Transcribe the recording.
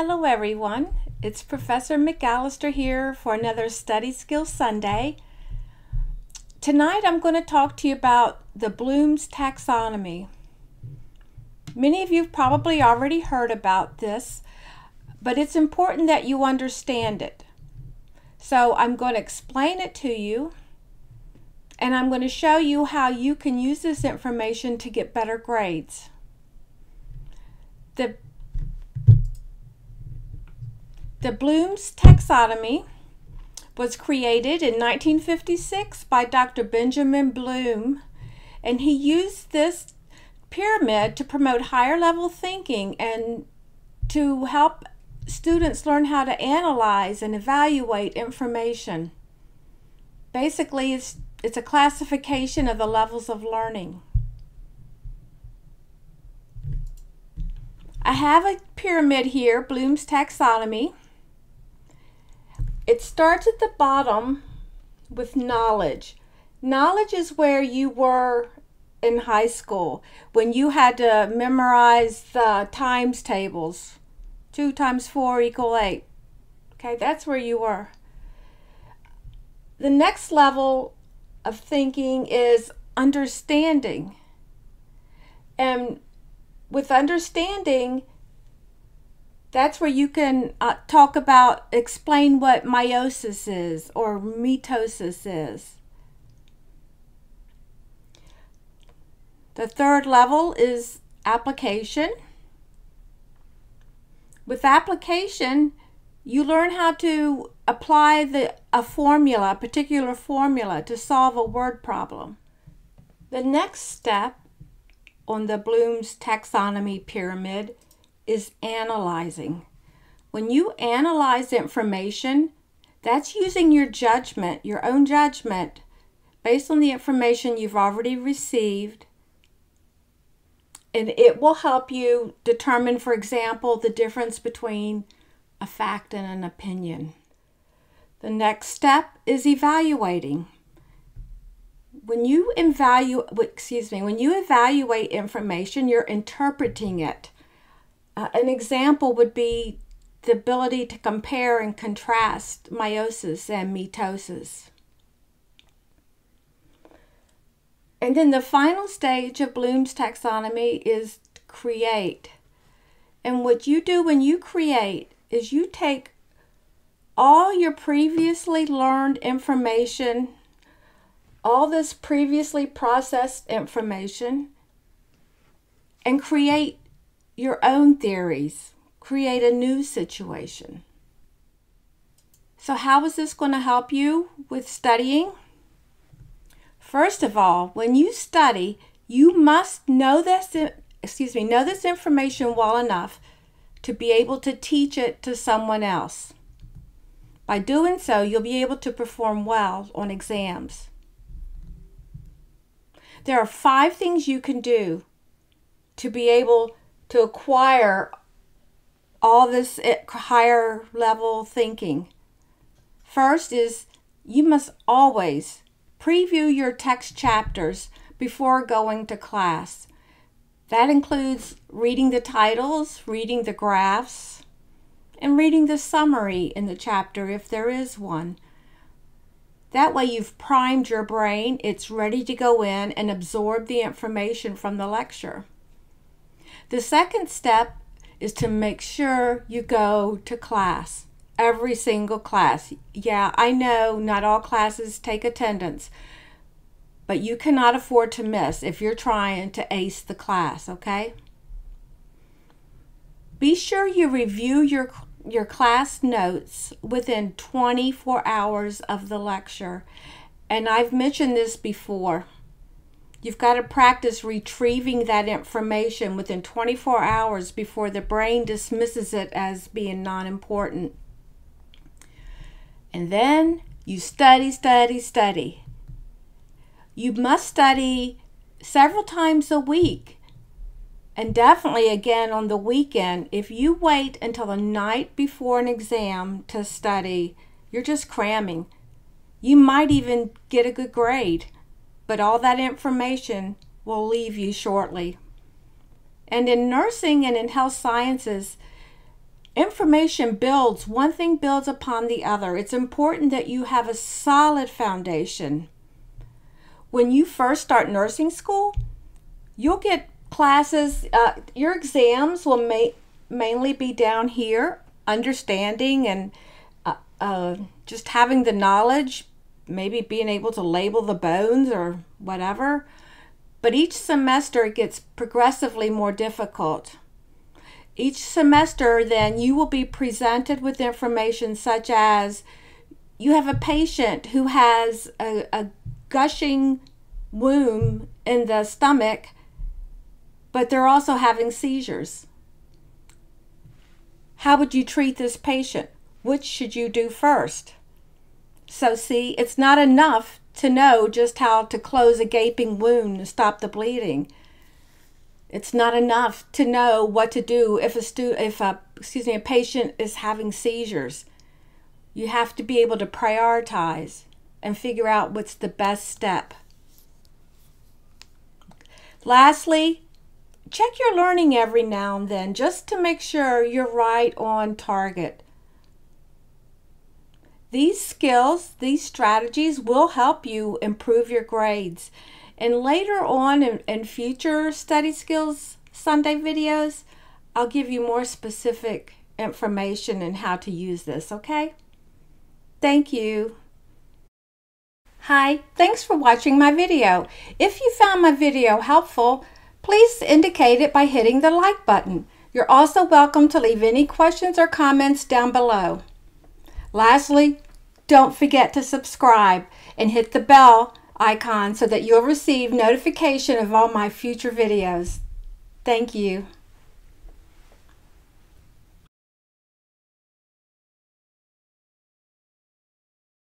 Hello everyone, it's Professor McAllister here for another Study Skills Sunday. Tonight I'm going to talk to you about the Bloom's taxonomy. Many of you have probably already heard about this, but it's important that you understand it. So I'm going to explain it to you and I'm going to show you how you can use this information to get better grades. The the Bloom's taxonomy was created in 1956 by Dr. Benjamin Bloom, and he used this pyramid to promote higher level thinking and to help students learn how to analyze and evaluate information. Basically, it's, it's a classification of the levels of learning. I have a pyramid here, Bloom's taxonomy. It starts at the bottom with knowledge. Knowledge is where you were in high school when you had to memorize the times tables. 2 times 4 equal 8. Okay, that's where you were. The next level of thinking is understanding. And with understanding, that's where you can uh, talk about, explain what meiosis is or mitosis is. The third level is application. With application, you learn how to apply the, a formula, a particular formula, to solve a word problem. The next step on the Bloom's taxonomy pyramid is analyzing. When you analyze information, that's using your judgment, your own judgment, based on the information you've already received. And it will help you determine, for example, the difference between a fact and an opinion. The next step is evaluating. When you evaluate, excuse me, when you evaluate information, you're interpreting it. Uh, an example would be the ability to compare and contrast meiosis and mitosis. And then the final stage of Bloom's taxonomy is create. And what you do when you create is you take all your previously learned information, all this previously processed information, and create your own theories, create a new situation. So, how is this going to help you with studying? First of all, when you study, you must know this excuse me, know this information well enough to be able to teach it to someone else. By doing so, you'll be able to perform well on exams. There are five things you can do to be able to acquire all this eh, higher level thinking. First is you must always preview your text chapters before going to class. That includes reading the titles, reading the graphs, and reading the summary in the chapter if there is one. That way, you've primed your brain, it's ready to go in and absorb the information from the lecture. The second step is to make sure you go to class, every single class. Yeah, I know not all classes take attendance, but you cannot afford to miss if you're trying to ace the class, okay? Be sure you review your your class notes within 24 hours of the lecture. And I've mentioned this before. You've got to practice retrieving that information within 24 hours before the brain dismisses it as being non important. And then you study, study, study. You must study several times a week. And definitely again on the weekend. If you wait until the night before an exam to study, you're just cramming. You might even get a good grade but all that information will leave you shortly. And in nursing and in health sciences, information builds, one thing builds upon the other. It's important that you have a solid foundation. When you first start nursing school, you'll get classes, uh, your exams will ma- mainly be down here, understanding and uh, uh, just having the knowledge, maybe being able to label the bones or whatever. But each semester it gets progressively more difficult. Each semester, then, you will be presented with information such as you have a patient who has a, a gushing wound in the stomach, but they're also having seizures. How would you treat this patient? Which should you do first? So, see, it's not enough to know just how to close a gaping wound and stop the bleeding. It's not enough to know what to do if a stu- if a excuse me a patient is having seizures. You have to be able to prioritize and figure out what's the best step. Lastly, check your learning every now and then just to make sure you're right on target. These skills, these strategies will help you improve your grades and later on in, in future study skills Sunday videos, I'll give you more specific information and how to use this, okay? Thank you. Hi, thanks for watching my video. If you found my video helpful, please indicate it by hitting the like button. You're also welcome to leave any questions or comments down below. Lastly, don't forget to subscribe and hit the bell icon so that you'll receive notification of all my future videos. Thank you.